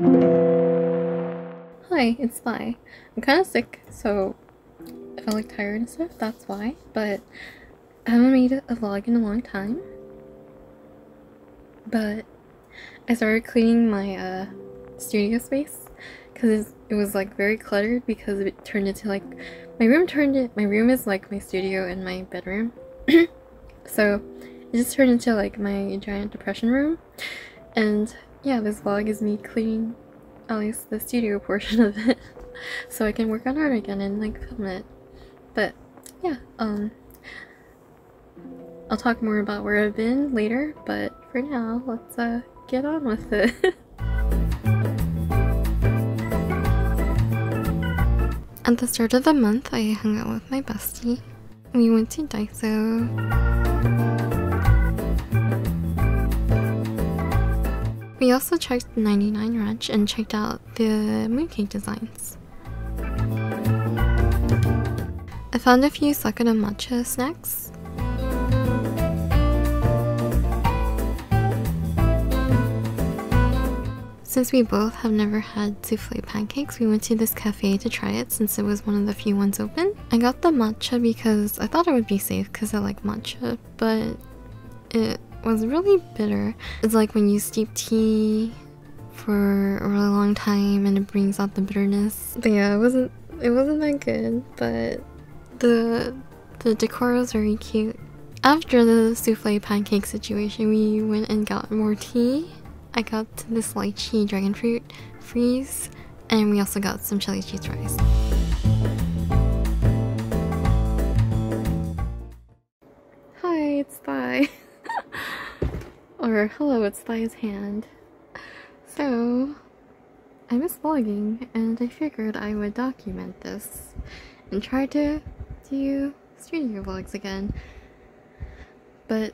Hi, it's Vi. I'm kind of sick, so I I like tired and stuff, that's why. But I haven't made a vlog in a long time. But I started cleaning my uh, studio space because it was like very cluttered because it turned into like my room turned it. My room is like my studio and my bedroom, so it just turned into like my giant depression room. And yeah, this vlog is me cleaning at least the studio portion of it so I can work on art again and like film it. But yeah, um I'll talk more about where I've been later, but for now, let's uh get on with it. At the start of the month, I hung out with my bestie. We went to Daiso. We also checked 99 Ranch and checked out the mooncake designs. I found a few Sakura matcha snacks. Since we both have never had souffle pancakes, we went to this cafe to try it since it was one of the few ones open. I got the matcha because I thought it would be safe because I like matcha, but it was really bitter. It's like when you steep tea for a really long time and it brings out the bitterness. But yeah, it wasn't it wasn't that good, but the the decor was very cute. After the souffle pancake situation, we went and got more tea. I got this lychee dragon fruit freeze, and we also got some chili cheese fries. Hi, it's Thai. or hello, it's Thai's hand. So, I miss vlogging, and I figured I would document this and try to do studio vlogs again. But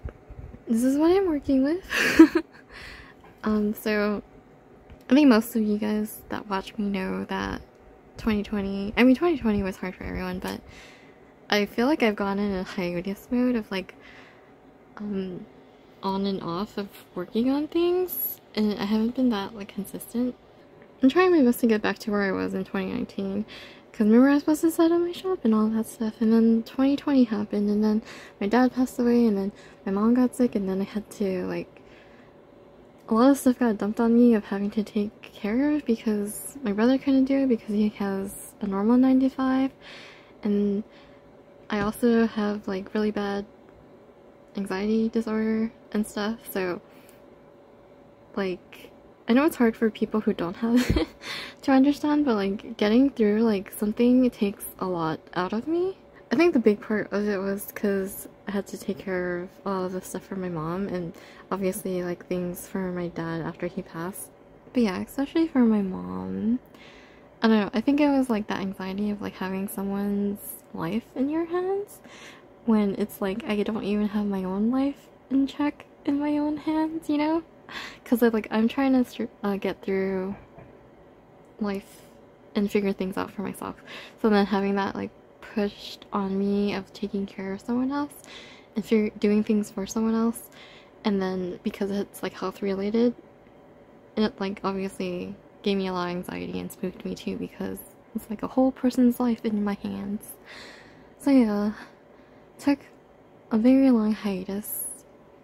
this is what I'm working with. um, so I think most of you guys that watch me know that 2020, I mean 2020 was hard for everyone, but I feel like I've gone in a hiatus mode of like um on and off of working on things and I haven't been that like consistent. I'm trying my best to get back to where I was in 2019 because remember I was supposed to set up my shop and all that stuff and then 2020 happened and then my dad passed away and then my mom got sick and then I had to like a lot of stuff got dumped on me of having to take care of because my brother couldn't do it because he has a normal 95 and I also have like really bad anxiety disorder and stuff so like I know it's hard for people who don't have to understand, but like getting through like something takes a lot out of me. I think the big part of it was because I had to take care of all the stuff for my mom and obviously like things for my dad after he passed. But yeah, especially for my mom. I don't know, I think it was like that anxiety of like having someone's life in your hands when it's like I don't even have my own life in check in my own hands, you know? because like I'm trying to uh, get through life and figure things out for myself. So then having that like pushed on me of taking care of someone else and figure doing things for someone else, and then because it's like health related, it like obviously gave me a lot of anxiety and spooked me too because it's like a whole person's life in my hands. So yeah, took a very long hiatus,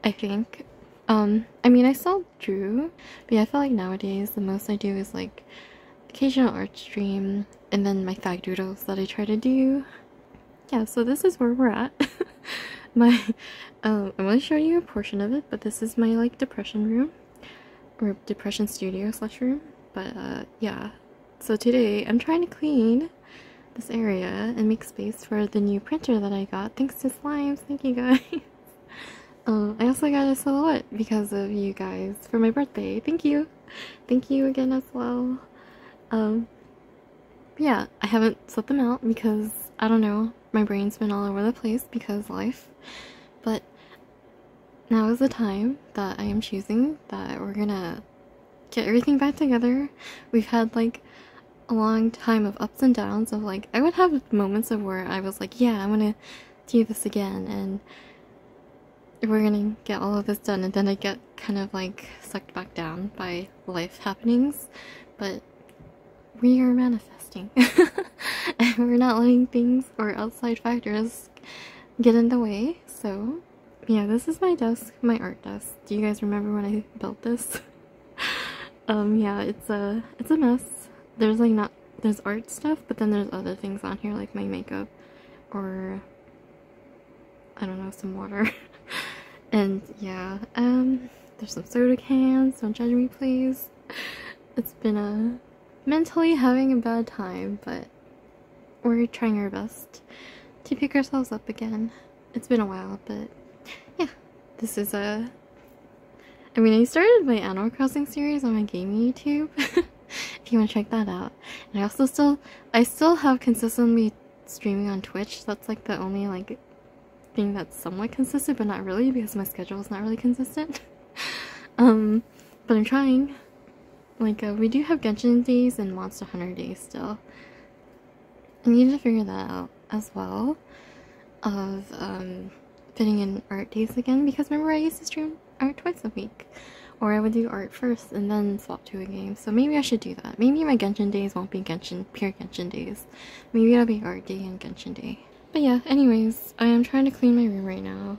I think, um, I mean, I still drew, but yeah, I feel like nowadays the most I do is like occasional art stream and then my fag doodles that I try to do. Yeah, so this is where we're at. my, um, I'm gonna show you a portion of it, but this is my like depression room or depression studio slash room. But uh, yeah, so today I'm trying to clean this area and make space for the new printer that I got. Thanks to Slimes. Thank you guys. Um, I also got a silhouette because of you guys for my birthday. Thank you. Thank you again as well. Um, yeah, I haven't set them out because, I don't know, my brain's been all over the place because life. But now is the time that I am choosing that we're gonna get everything back together. We've had like a long time of ups and downs of like, I would have moments of where I was like, yeah, I'm gonna do this again and we're gonna get all of this done and then I get kind of like sucked back down by life happenings but we are manifesting. and we're not letting things or outside factors get in the way. So, yeah, this is my desk, my art desk. Do you guys remember when I built this? um, yeah, it's a it's a mess. There's like not there's art stuff, but then there's other things on here like my makeup or I don't know, some water. and yeah, um there's some soda cans, don't judge me please. It's been a mentally having a bad time, but we're trying our best to pick ourselves up again. It's been a while, but yeah, this is a. I mean, I started my Animal Crossing series on my gaming YouTube. if you want to check that out, and I also still, I still have consistently streaming on Twitch. That's like the only like thing that's somewhat consistent, but not really because my schedule is not really consistent. um, but I'm trying. Like, uh, we do have Genshin days and Monster Hunter days still. I need to figure that out as well. Of, um, fitting in art days again. Because remember, I used to stream art twice a week. Or I would do art first and then swap to a game. So maybe I should do that. Maybe my Genshin days won't be Genshin, pure Genshin days. Maybe it'll be art day and Genshin day. But yeah, anyways, I am trying to clean my room right now.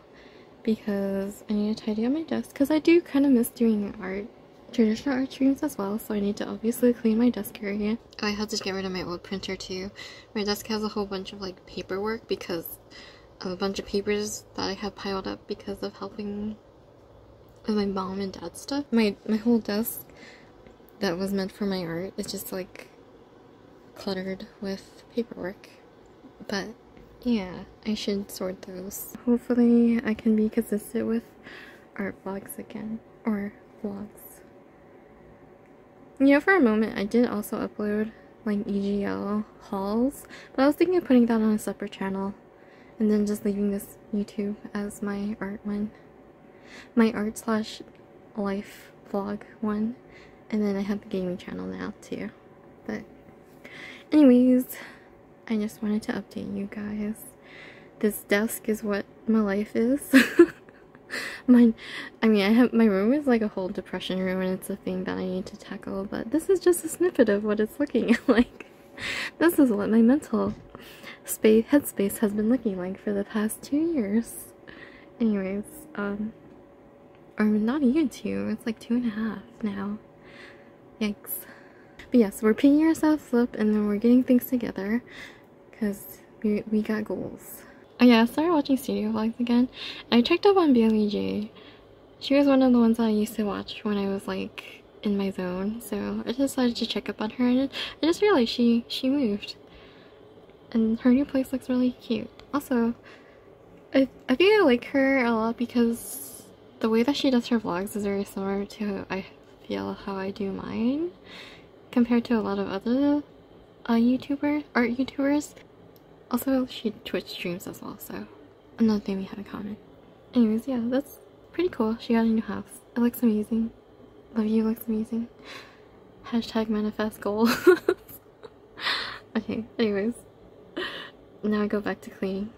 Because I need to tidy up my desk. Because I do kind of miss doing art traditional art streams as well, so I need to obviously clean my desk area. Oh, I had to get rid of my old printer too. My desk has a whole bunch of like paperwork because of a bunch of papers that I have piled up because of helping with my mom and dad stuff. My my whole desk that was meant for my art is just like cluttered with paperwork. But yeah, I should sort those. Hopefully I can be consistent with art vlogs again. Or vlogs. You know, for a moment, I did also upload like EGL hauls, but I was thinking of putting that on a separate channel and then just leaving this YouTube as my art one. My art slash life vlog one. And then I have the gaming channel now too. But anyways, I just wanted to update you guys. This desk is what my life is. my I mean I have my room is like a whole depression room and it's a thing that I need to tackle but this is just a snippet of what it's looking like. This is what my mental space headspace has been looking like for the past two years. Anyways um or not even two it's like two and a half now. Yikes. But yes we're picking ourselves up and then we're getting things together because we, we got goals Oh yeah, I started watching studio vlogs again. I checked up on Baylee Jae. She was one of the ones that I used to watch when I was like in my zone. So I decided to check up on her and I just realized she, she moved. And her new place looks really cute. Also, I, I think I like her a lot because the way that she does her vlogs is very similar to I feel how I do mine compared to a lot of other uh, YouTubers, art YouTubers. Also, she Twitch streams as well, so another thing we have in common. Anyways, yeah, that's pretty cool. She got a new house. It looks amazing. Love you looks amazing. Hashtag manifest goal. okay, anyways. Now I go back to cleaning.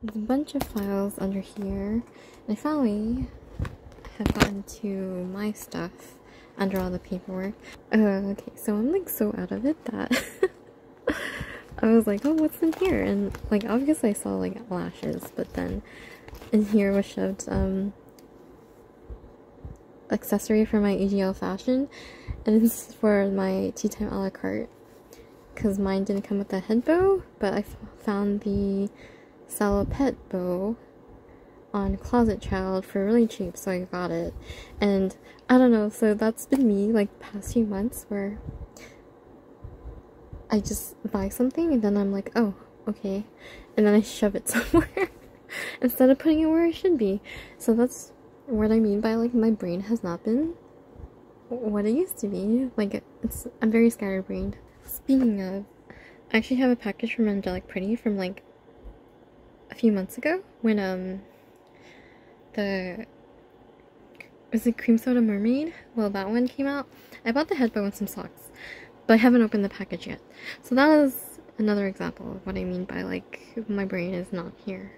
There's a bunch of files under here. And I finally have gotten to my stuff under all the paperwork. Uh, okay, so I'm like so out of it that I was like, oh, what's in here? And like, obviously I saw like lashes, but then in here was shoved um accessory for my EGL fashion, and this is for my tea time a la carte because mine didn't come with a head bow, but I found the salopette bow on Closet Child for really cheap, so I got it. And I don't know, so that's been me like past few months where I just buy something and then I'm like, oh, okay. And then I shove it somewhere instead of putting it where it should be. So that's what I mean by like my brain has not been what it used to be. Like it's I'm very scatterbrained. Speaking of, I actually have a package from Angelic Pretty from like a few months ago when um the was it Cream Soda Mermaid? Well, that one came out. I bought the headband with some socks, but I haven't opened the package yet. So that is another example of what I mean by like my brain is not here.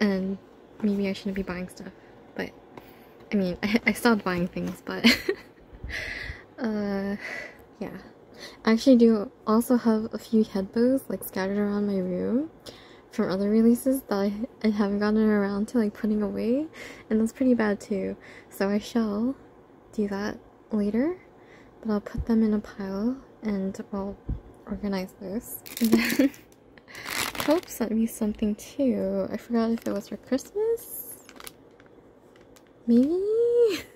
And maybe I shouldn't be buying stuff, but I mean, I, I stopped buying things, but uh, yeah. I actually do also have a few head bows like scattered around my room from other releases that I, I haven't gotten around to like putting away and that's pretty bad too. So I shall do that later but I'll put them in a pile and I'll organize those and then Hope sent me something too. I forgot if it was for Christmas. Maybe?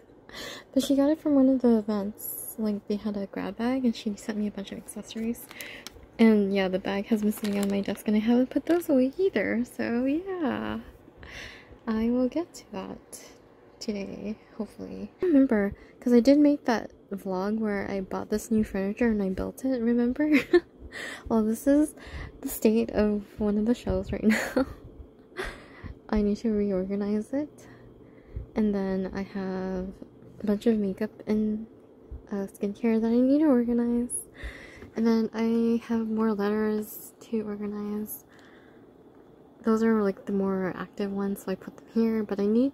But she got it from one of the events. Like they had a grab bag and she sent me a bunch of accessories and yeah, the bag has been sitting on my desk and I haven't put those away either. So yeah, I will get to that today, hopefully. I remember, because I did make that vlog where I bought this new furniture and I built it, remember? well, this is the state of one of the shelves right now. I need to reorganize it. And then I have a bunch of makeup and uh, skincare that I need to organize. And then I have more letters to organize. Those are like the more active ones, so I put them here. But I need,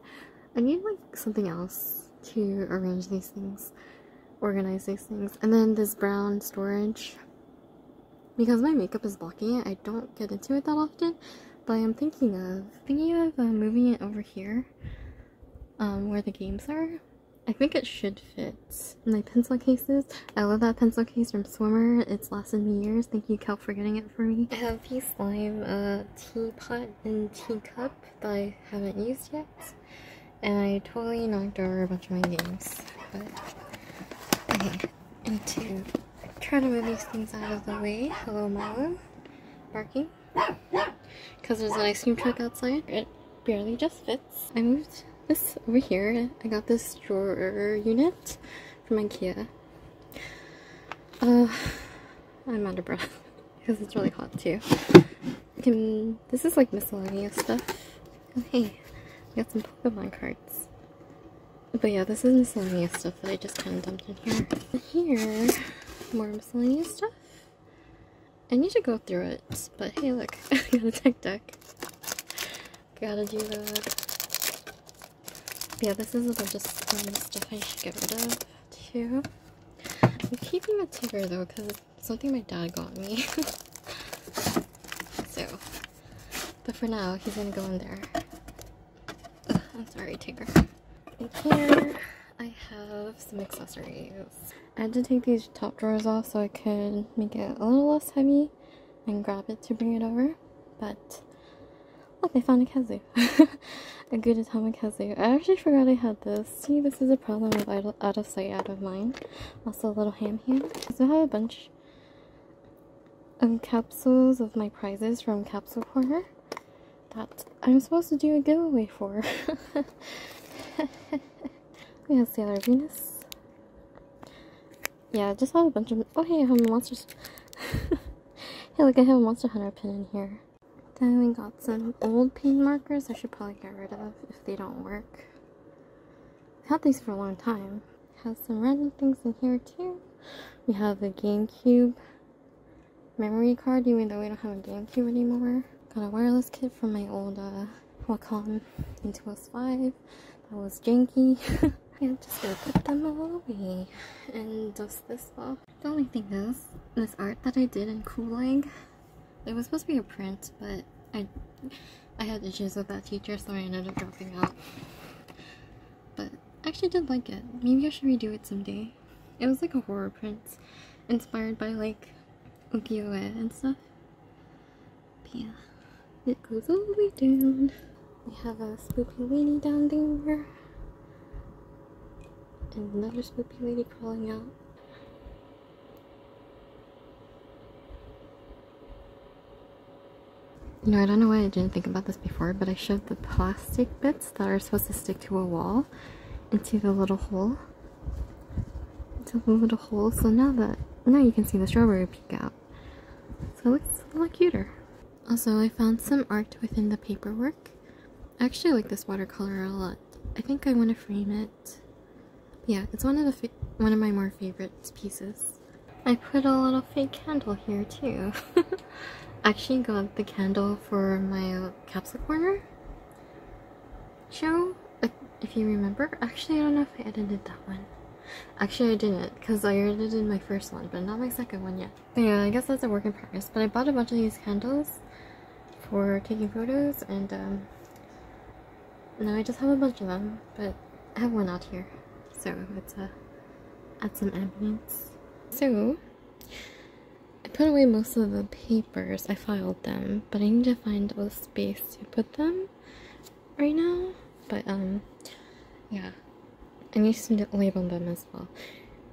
I need like something else to arrange these things, organize these things. And then this brown storage. Because my makeup is blocking it, I don't get into it that often. But I am thinking of, thinking of uh, moving it over here, um, where the games are. I think it should fit my pencil cases. I love that pencil case from Swimmer. It's lasted me years. Thank you, Kel, for getting it for me. I have a slime uh, teapot and teacup that I haven't used yet. And I totally knocked over a bunch of my games. But okay, I need to try to move these things out of the way. Hello, Milo. Barking. Because there's an ice cream truck outside. It barely just fits. I moved this over here. I got this drawer unit from Ikea. Uh, I'm out of breath because it's really hot too. Can, this is like miscellaneous stuff. Hey, I got some Pokemon cards. But yeah, this is miscellaneous stuff that I just kind of dumped in here. Here, more miscellaneous stuff. I need to go through it, but hey look, I got a tech deck. Gotta do that yeah, this is a bunch of stuff I should get rid of too. I'm keeping the Tigger though because it's something my dad got me. so, but for now, he's gonna go in there. Ugh, I'm sorry, Tigger. And here, I have some accessories. I had to take these top drawers off so I could make it a little less heavy and grab it to bring it over. But look, I found a kazoo. a good atomic kazoo. I actually forgot I had this. See, this is a problem of out of sight, out of mind. Also a little ham here. I have a bunch of capsules of my prizes from Capsule Corner that I'm supposed to do a giveaway for. we have Sailor Venus. Yeah, just have a bunch of- oh hey, I have a monster- hey look, I have a Monster Hunter pin in here. Then we got some old paint markers I should probably get rid of if they don't work. I've had these for a long time. Has some random things in here too. We have a GameCube memory card, even though we don't have a GameCube anymore. Got a wireless kit from my old uh, Wacom Intuos 5. That was janky. yeah, just gonna put them all away and dust this off. The only thing is, this art that I did in Kuleg it was supposed to be a print, but I I had issues with that teacher, so I ended up dropping out. But I actually did like it. Maybe I should redo it someday. It was like a horror print, inspired by like ukiyo-e and stuff. But yeah, it goes all the way down. We have a spooky lady down there. And another spooky lady crawling out. You know, I don't know why I didn't think about this before, but I shoved the plastic bits that are supposed to stick to a wall into the little hole. Into the little hole, so now that now you can see the strawberry peek out. So it looks a lot cuter. Also, I found some art within the paperwork. I actually like this watercolor a lot. I think I want to frame it. Yeah, it's one of the one of my more favorite pieces. I put a little fake candle here too. Actually got the candle for my capsule corner show, if you remember. Actually, I don't know if I edited that one. Actually, I didn't because I edited my first one, but not my second one yet. Yeah, I guess that's a work in progress. But I bought a bunch of these candles for taking photos, and um, now I just have a bunch of them. But I have one out here, so it's a uh, add some ambience. So put away most of the papers. I filed them, but I need to find a space to put them right now. But um, yeah, I need to label them as well.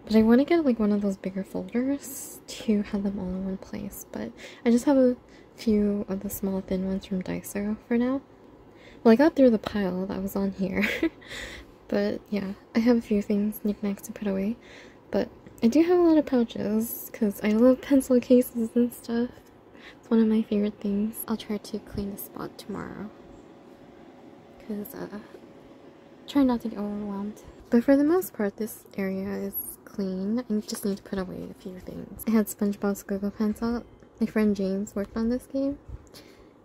But I want to get like one of those bigger folders to have them all in one place. But I just have a few of the small thin ones from Daiso for now. Well, I got through the pile that was on here. but yeah, I have a few things, knickknacks to put away. But I do have a lot of pouches because I love pencil cases and stuff. It's one of my favorite things. I'll try to clean the spot tomorrow. Because, uh, try not to get overwhelmed. But for the most part, this area is clean. I just need to put away a few things. I had SpongeBob SquigglePants out. My friend James worked on this game.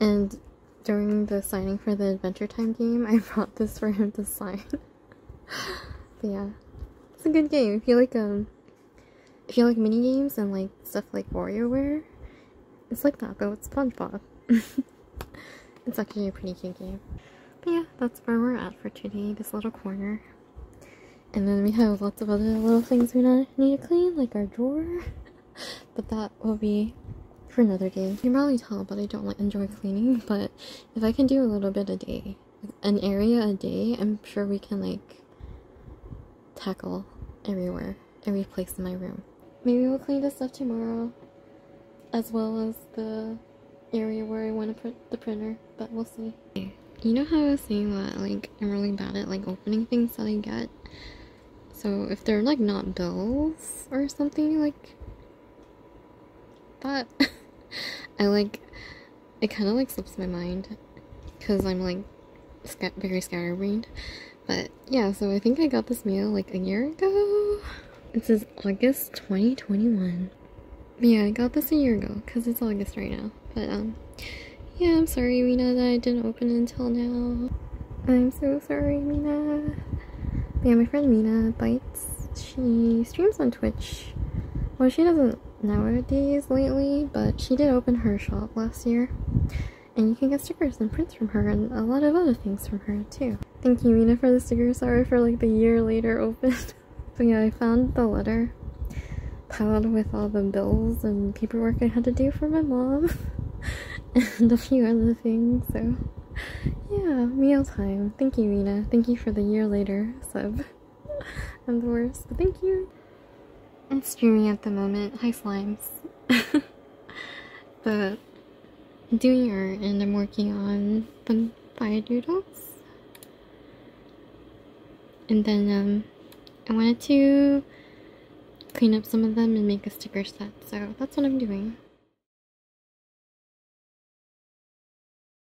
And during the signing for the Adventure Time game, I brought this for him to sign. but yeah. It's a good game. If you like, um, if you like mini games and like stuff like WarioWare, it's like that, but with SpongeBob. it's actually a pretty cute game. But yeah, that's where we're at for today, this little corner. And then we have lots of other little things we need to clean, like our drawer. but that will be for another day. You can probably tell, but I don't like enjoy cleaning. But if I can do a little bit a day, an area a day, I'm sure we can like tackle everywhere, every place in my room. Maybe we'll clean this up tomorrow, as well as the area where I want to put the printer, but we'll see. You know how I was saying that like I'm really bad at like opening things that I get? So if they're like not bills or something like that, I like it kind of like slips my mind because I'm like sc very scatterbrained. But yeah, so I think I got this mail like a year ago. It says August 2021. Yeah, I got this a year ago because it's August right now. But um, yeah, I'm sorry, Mina, that I didn't open until now. I'm so sorry, Mina. But yeah, my friend Mina Bites, she streams on Twitch. Well, she doesn't nowadays lately, but she did open her shop last year. And you can get stickers and prints from her and a lot of other things from her too. Thank you, Mina, for the sticker. Sorry for like the year later open. but yeah, I found the letter piled with all the bills and paperwork I had to do for my mom. and a few other things. So, yeah, meal time. Thank you, Mina. Thank you for the year later sub. I'm the worst, but thank you. I'm streaming at the moment. Hi, slimes. but doing art and I'm working on the fire doodles. And then um, I wanted to clean up some of them and make a sticker set. So that's what I'm doing.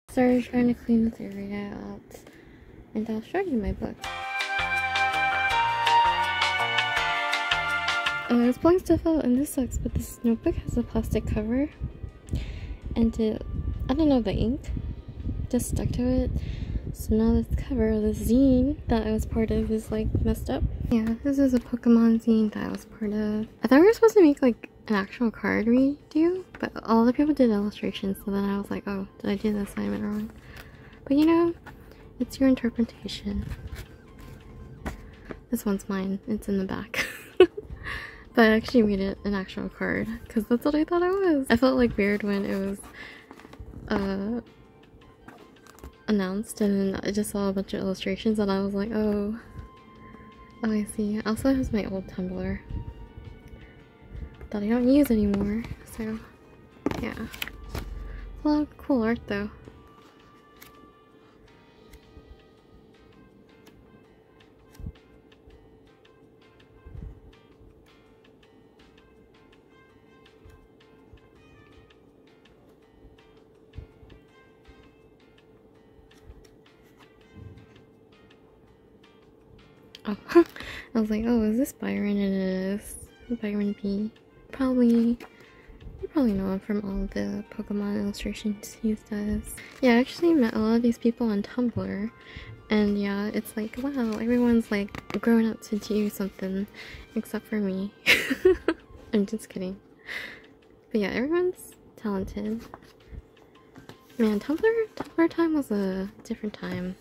started trying to clean this area out and I'll show you my book. I was pulling stuff out and this sucks but this notebook has a plastic cover and it, I don't know the ink just stuck to it so now this cover, of this zine that I was part of is like messed up. Yeah, this is a Pokemon zine that I was part of. I thought we were supposed to make like an actual card redo, but all the people did illustrations, so then I was like, oh, did I do the assignment wrong? But you know, it's your interpretation. This one's mine, it's in the back. but I actually made it an actual card, because that's what I thought it was. I felt like weird when it was uh, announced and I just saw a bunch of illustrations and I was like, oh, oh I see. Also has my old Tumblr that I don't use anymore. So, yeah. A lot of cool art though. Oh, I was like, oh, is this Byron? And it is Byron B. Probably, you probably know him from all the Pokemon illustrations he does. Yeah, I actually met a lot of these people on Tumblr, and yeah, it's like, wow, everyone's like grown up to do something, except for me. I'm just kidding. But yeah, everyone's talented. Man, Tumblr, Tumblr time was a different time.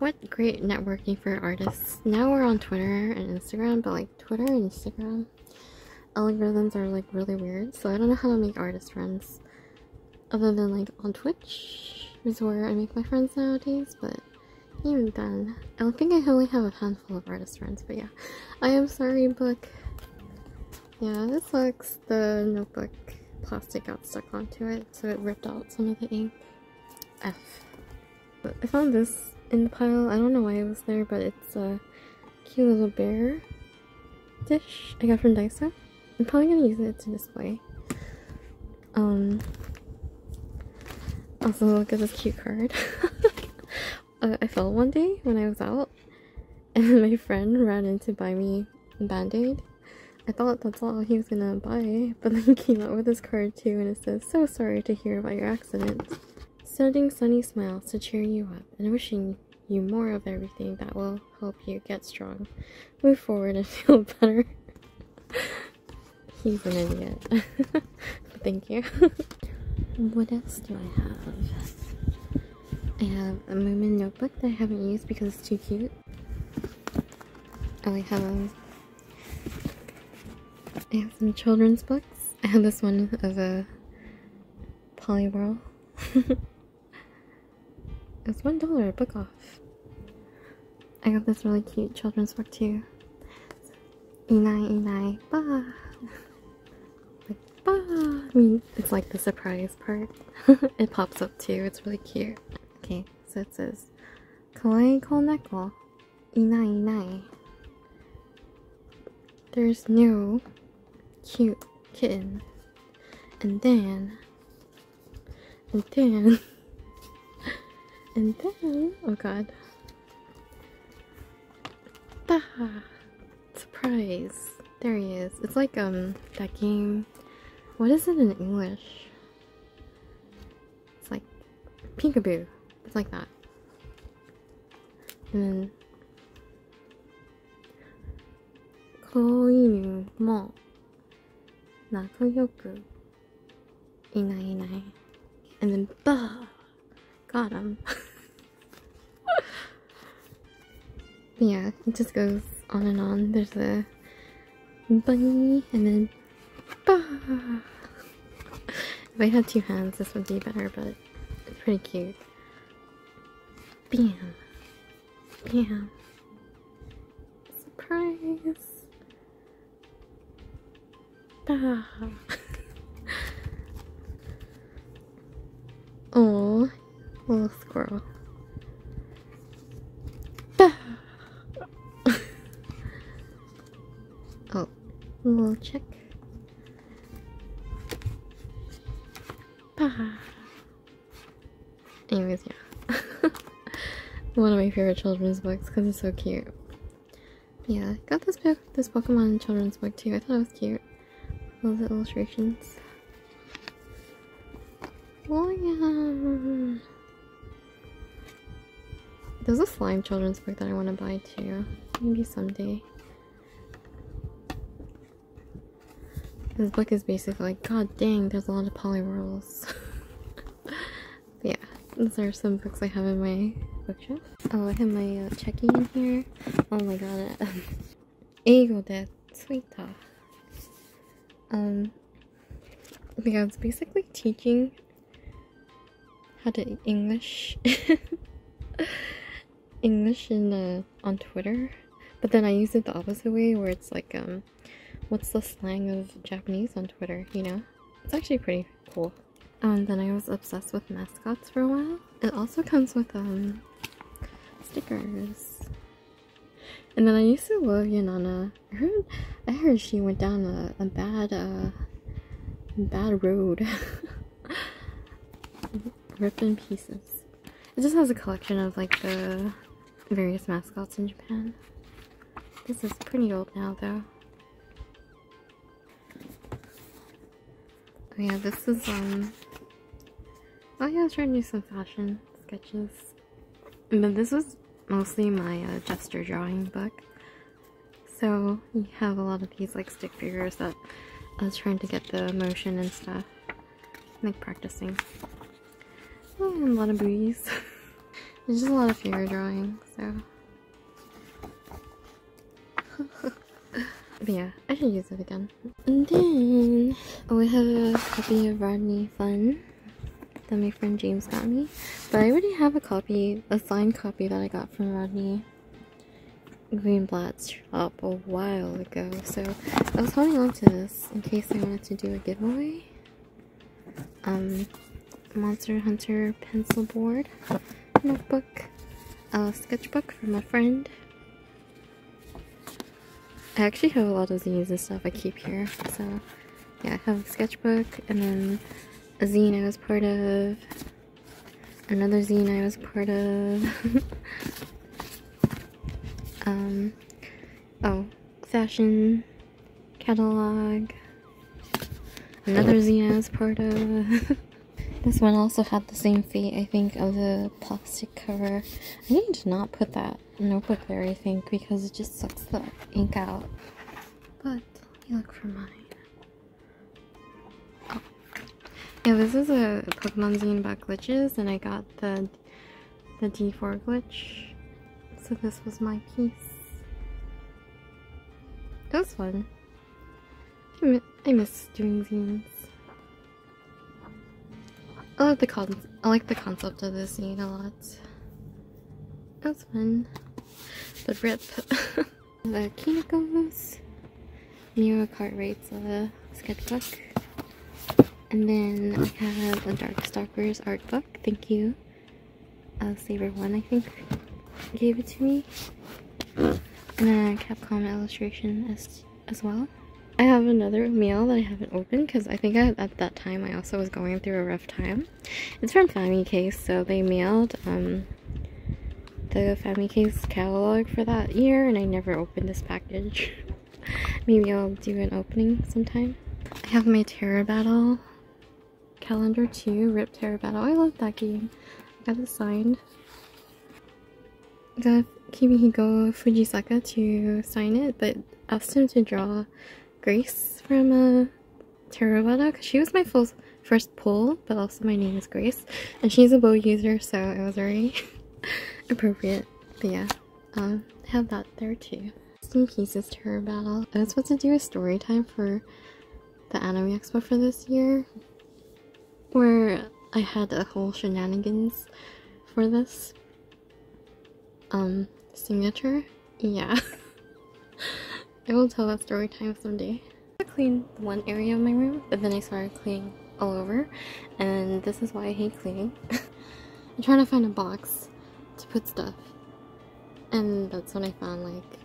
What great networking for artists. Now we're on Twitter and Instagram, but like Twitter and Instagram algorithms are like really weird, so I don't know how to make artist friends. Other than like on Twitch is where I make my friends nowadays, but even then, I don't think I only have a handful of artist friends, but yeah. I am sorry, book. Yeah, this sucks. The notebook plastic got stuck onto it, so it ripped out some of the ink. F. But I found this in the pile. I don't know why it was there, but it's a cute little bear dish I got from Daiso. I'm probably gonna use it to display. Um. Also, look at this cute card. uh, I fell one day when I was out, and my friend ran in to buy me a band aid. I thought that's all he was gonna buy, but then he came out with this card too, and it says, So sorry to hear about your accident. Sending sunny smiles to cheer you up, and wishing you more of everything that will help you get strong, move forward, and feel better. He's an idiot. Thank you. what else do I have? I have a Moomin notebook that I haven't used because it's too cute. Oh, I have I have some children's books. I have this one of a Poliwhirl. It's one dollar book off. I got this really cute children's book too. Inai Inai Ba. like Ba. I mean, it's like the surprise part. it pops up too. It's really cute. Okay, so it says Kawaii ko neko Inai Inai. There's no cute kitten. And then, and then, And then, oh god. Ah, surprise! There he is. It's like um that game. What is it in English? It's like Peekaboo. It's like that. And then Koinu mo Nakoyoku Inai Inai. And then bah got him. Yeah it just goes on and on. There's a bunny and then bah if I had two hands this would be better but it's pretty cute. Bam. Bam. Surprise. Oh, little squirrel. oh, little chick. Anyways, yeah. One of my favorite children's books because it's so cute. Yeah, got this book, this Pokemon children's book too. I thought it was cute. Love the illustrations. Oh yeah. There's a slime children's book that I want to buy too. Maybe someday. This book is basically like, god dang, there's a lot of Poliwhirls. yeah, these are some books I have in my bookshelf. Oh, I have my uh, in here. Oh my god. Ego de Tsuita. Um, because it's basically teaching how to eat English. English in the on Twitter, but then I use it the opposite way where it's like um, what's the slang of Japanese on Twitter? You know, it's actually pretty cool. And then I was obsessed with mascots for a while. It also comes with um stickers. And then I used to love Yanana. I heard, I heard she went down a, a bad, uh, bad road. Ripped in pieces. It just has a collection of like the various mascots in Japan. This is pretty old now, though. Oh yeah, this is, um... Oh yeah, I was trying to do some fashion sketches. But this was mostly my uh, gesture drawing book. So you have a lot of these like stick figures that I was trying to get the motion and stuff. Like practicing. Oh, and a lot of booties. There's just a lot of figure drawing, so. but yeah, I should use it again. And then we have a copy of Rodney Fun that my friend James got me. But I already have a copy, a signed copy that I got from Rodney Greenblatt's shop a while ago. So I was holding on to this in case I wanted to do a giveaway. Um, Monster Hunter pencil board, notebook, a sketchbook from a friend. I actually have a lot of zines and stuff I keep here. So yeah, I have a sketchbook and then a zine I was part of, another zine I was part of, um, oh, fashion catalog, another zine I was part of. this one also had the same fate, I think, of the plastic cover. I need to not put that notebook there, I think, because it just sucks the ink out. But, you look for mine. Oh. Yeah, this is a Pokemon zine about glitches, and I got the the D4 glitch. So this was my piece. Was fun. I, I miss doing zines. I like the con I like the concept of this zine a lot. That's fun. But rip. the Kinako's Mira Cartwright's uh, sketchbook. And then I have a Darkstalkers art book. Thank you. Uh, Saber One, I think, gave it to me. And then a Capcom illustration as, as well. I have another mail that I haven't opened because I think I, at that time I also was going through a rough time. It's from Famicase, so they mailed um, the Famicase catalog for that year and I never opened this package. Maybe I'll do an opening sometime. I have my Terra Battle Calendar 2, Rip Terra Battle. I love that game. I got it signed. I got Kimihiko Fujisaka to sign it, but asked him to draw Grace from uh, Terra Battle because she was my full, first pull, but also my name is Grace. And she's a bow user, so it was very appropriate. But yeah, um, have that there too. Some pieces Terra Battle. I was supposed to do a story time for the Anime Expo for this year, where I had a whole shenanigans for this um signature. Yeah. I will tell that story time someday. I cleaned one area of my room, but then I started cleaning all over, and this is why I hate cleaning. I'm trying to find a box to put stuff, and that's when I found like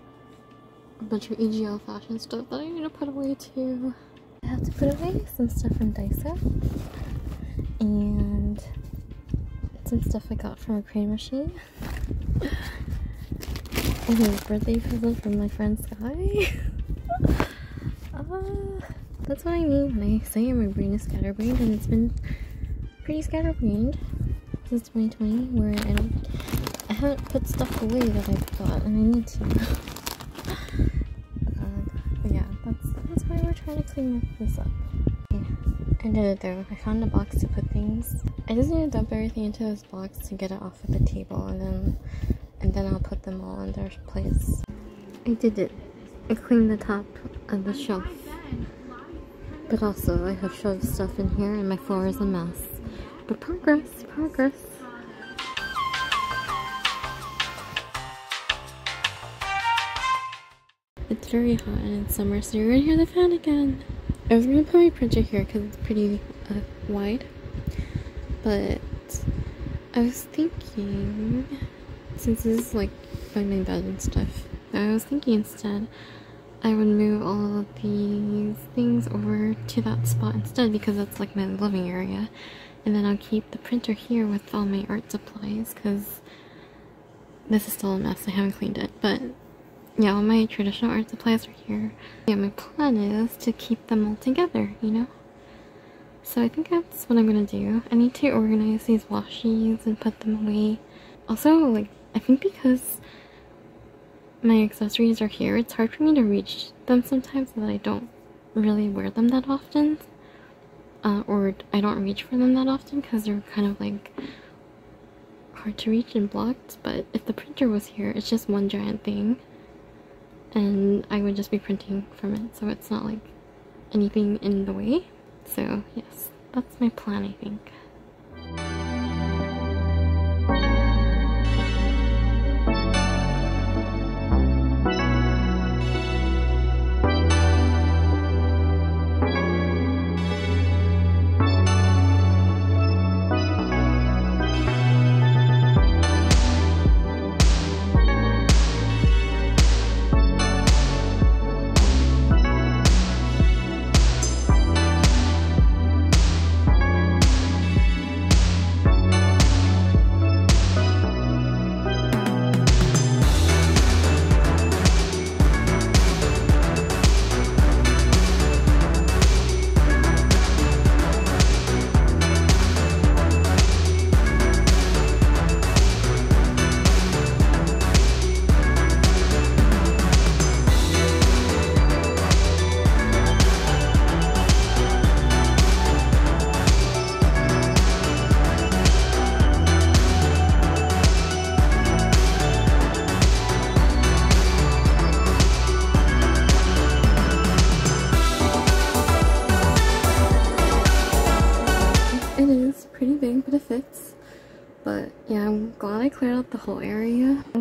a bunch of EGL fashion stuff that I need to put away too. I have to put away some stuff from Daiso and some stuff I got from a crane machine. His birthday present from my friend Sky. uh, that's what I mean when I say my brain is scatterbrained, and it's been pretty scatterbrained since 2020, where I don't, I haven't put stuff away that I've got and I need to. uh, but yeah, that's that's why we're trying to clean this up. I did it though. I found a box to put things. I just need to dump everything into this box to get it off of the table and then and then I'll put them all in their place. I did it. I cleaned the top of the shelf. But also I have shoved stuff in here and my floor is a mess. But progress, progress. It's very hot and it's summer so you're gonna hear the fan again. I was gonna put my printer here because it's pretty uh, wide, but I was thinking, since this is like by my bed and stuff, I was thinking instead I would move all of these things over to that spot instead because that's like my living area, and then I'll keep the printer here with all my art supplies because this is still a mess. I haven't cleaned it, but yeah, all my traditional art supplies are here. Yeah, my plan is to keep them all together, you know? So I think that's what I'm gonna do. I need to organize these washies and put them away. Also, like, I think because my accessories are here, it's hard for me to reach them sometimes that I don't really wear them that often. Uh, or I don't reach for them that often because they're kind of like hard to reach and blocked. But if the printer was here, it's just one giant thing. And I would just be printing from it, so it's not like anything in the way. So, yes, that's my plan, I think.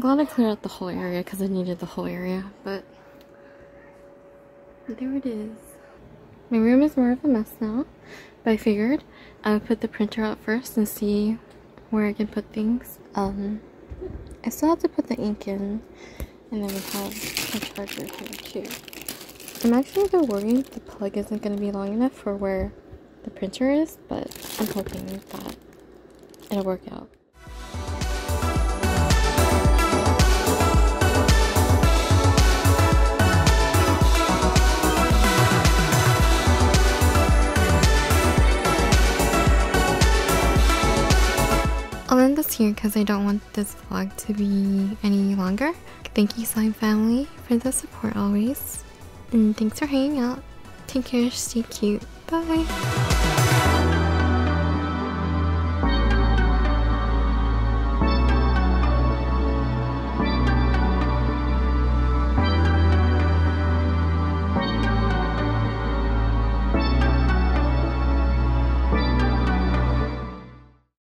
Glad I cleared out the whole area because I needed the whole area, but there it is. My room is more of a mess now, but I figured I would put the printer out first and see where I can put things. Um, I still have to put the ink in, and then we have a charger here too. I'm actually a bit worried the plug isn't going to be long enough for where the printer is, but I'm hoping that it'll work out. End this here because I don't want this vlog to be any longer. Thank you, Slime Family, for the support always. And thanks for hanging out. Take care, stay cute. Bye.